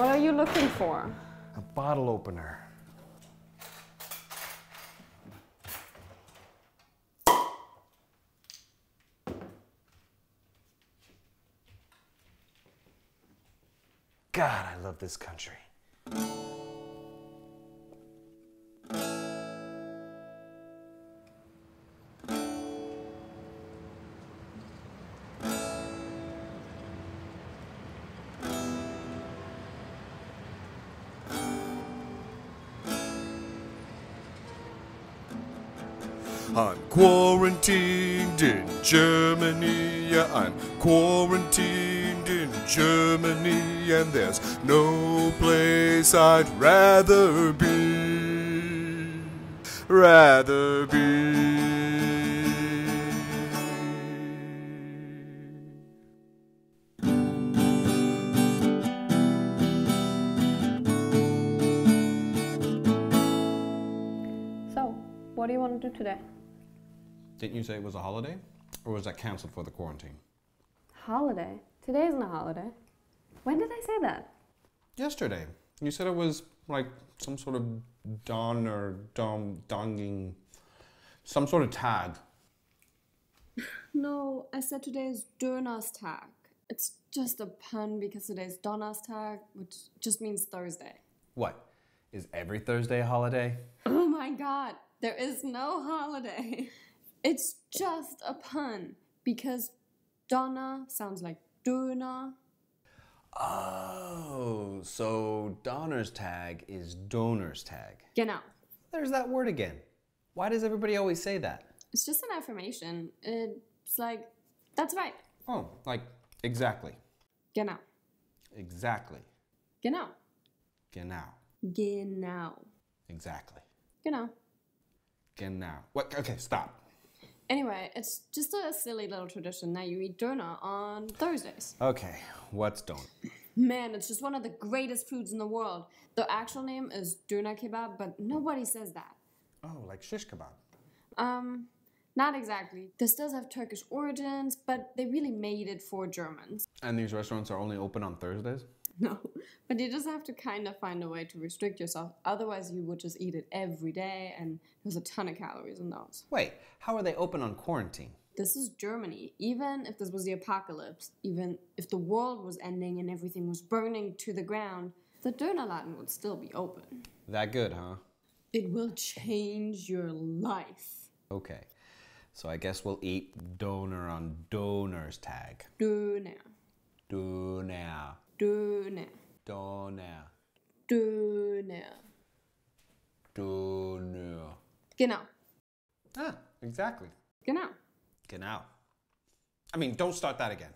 What are you looking for? A bottle opener. God, I love this country. I'm quarantined in Germany. Yeah, I'm quarantined in Germany, and there's no place I'd rather be. Rather be. So, what do you want to do today? Didn't you say it was a holiday? Or was that canceled for the quarantine? Holiday? Today isn't a holiday. When did I say that? Yesterday. You said it was like some sort of don or dom donging, some sort of tag. No, I said today is Donnerstag. It's just a pun because today is Donnerstag, which just means Thursday. What? Is every Thursday a holiday? Oh my god, there is no holiday. It's just a pun because Donna sounds like Döner. Oh, so Donner's tag is donor's tag. Genau. There's that word again. Why does everybody always say that? It's just an affirmation. It's like, that's right. Oh, like exactly. Genau. Exactly. Genau. Genau. Genau. Exactly. Genau. Genau. What? Okay, stop. Anyway, it's just a silly little tradition that you eat Döner on Thursdays. Okay, what's don? Man, it's just one of the greatest foods in the world. The actual name is Döner kebab, but nobody says that. Oh, like shish kebab. Um, not exactly. This does have Turkish origins, but they really made it for Germans. And these restaurants are only open on Thursdays? No, but you just have to kind of find a way to restrict yourself. Otherwise, you would just eat it every day, and there's a ton of calories in those. Wait, how are they open on quarantine? This is Germany. Even if this was the apocalypse, even if the world was ending and everything was burning to the ground, the Dönerladen would still be open. That good, huh? It will change your life. Okay. So I guess we'll eat donor on donor's tag. Döner. Doner. Döner. Doner. Döner. Doner. Genau. Ah, exactly. Genau. Genau. I mean, don't start that again.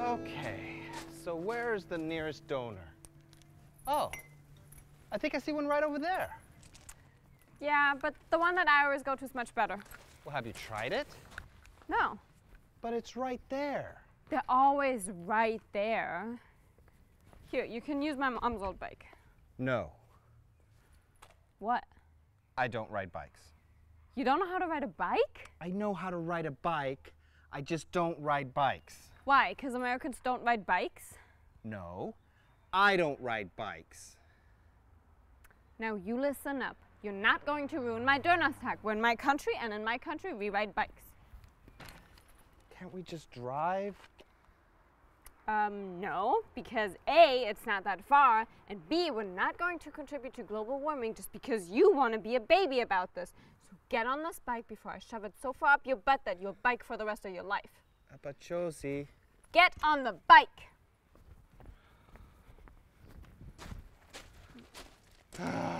Okay, so where's the nearest donor? Oh, I think I see one right over there. Yeah, but the one that I always go to is much better. Well, have you tried it? No, But it's right there. they're always right there. Here, you can use my mom's old bike. No, What? I don't ride bikes. You don't know how to ride a bike? I know how to ride a bike, I just don't ride bikes. Why? Because Americans don't ride bikes? No, I don't ride bikes. Now you listen up. You're not going to ruin my Donnerstag. We're in my country, and in my country, we ride bikes. Can't we just drive? Um, no, because A, it's not that far, and B, we're not going to contribute to global warming just because you want to be a baby about this. So get on this bike before I shove it so far up your butt that you'll bike for the rest of your life. But Josie. Get on the bike!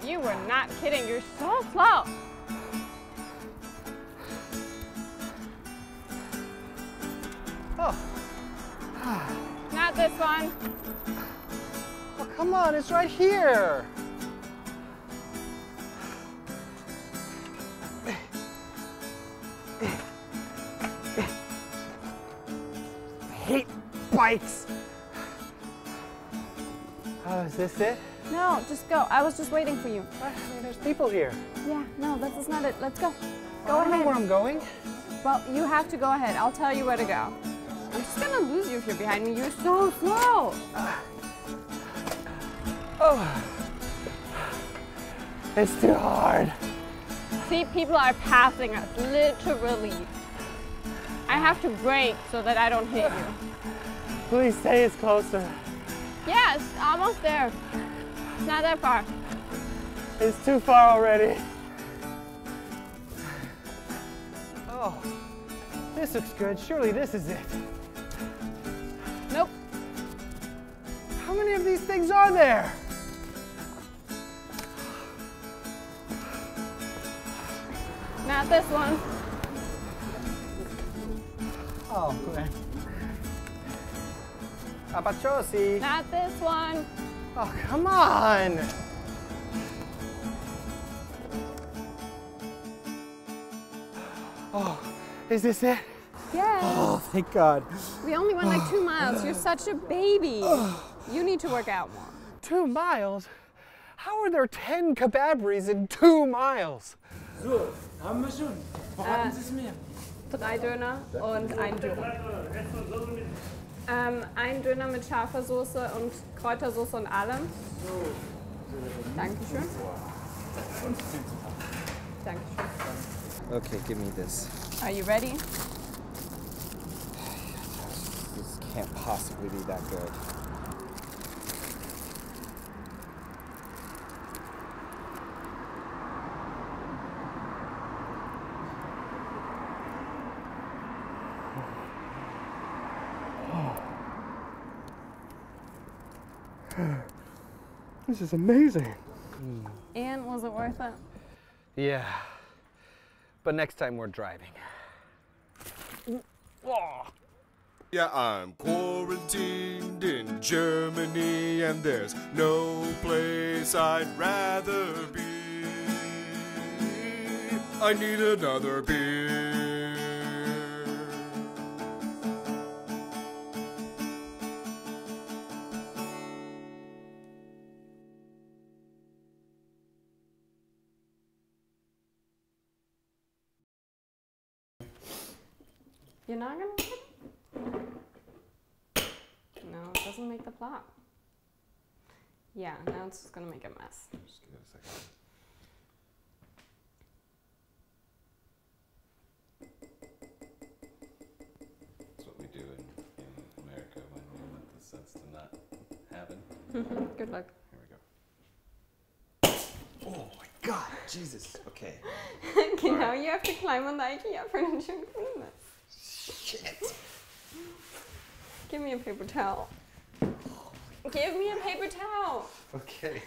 Dude, you were not kidding. You're so slow. Oh, Not this one. oh, come on, it's right here. I hate bikes. Oh, is this it? No, just go. I was just waiting for you. I mean, there's people here. Yeah, no, this is not it. Let's go. Go I don't know where I'm going. Well, you have to go ahead. I'll tell you where to go. I'm just gonna lose you if you're behind me. You're so slow. Oh, it's too hard. See, people are passing us, literally. I have to brake so that I don't hit you. Please say it's closer. Yes, almost there. Not that far. It's too far already. Oh, this looks good. Surely this is it. Nope. How many of these things are there? Not this one. Oh, man. Apachosi. Not this one. Oh, come on. Oh, is this it? Yes. Oh, thank God. We only went like two miles. You're such a baby. You need to work out more. Two miles? How are there 10 kebabries in two miles? Drei Döner und ein Döner. Ähm, ein Döner mit scharfer Soße und Kräutersoße und allem. Dankeschön. Dankeschön. Okay, give me this. Are you ready? This can't possibly be that good. This is amazing. Mm. And was it worth it? Yeah. But next time we're driving. Oh. Yeah, I'm quarantined in Germany, and there's no place I'd rather be. I need another beer. You're not gonna make it? No, it doesn't make the plot. Yeah, now it's just gonna make a mess. Just give it a second. That's what we do in, in America when we want the sense to not happen. Good luck. Here we go. Oh my god, Jesus. Okay. okay, now you have to climb on the IKEA furniture and clean this. Give me a paper towel. Give me a paper towel. Okay.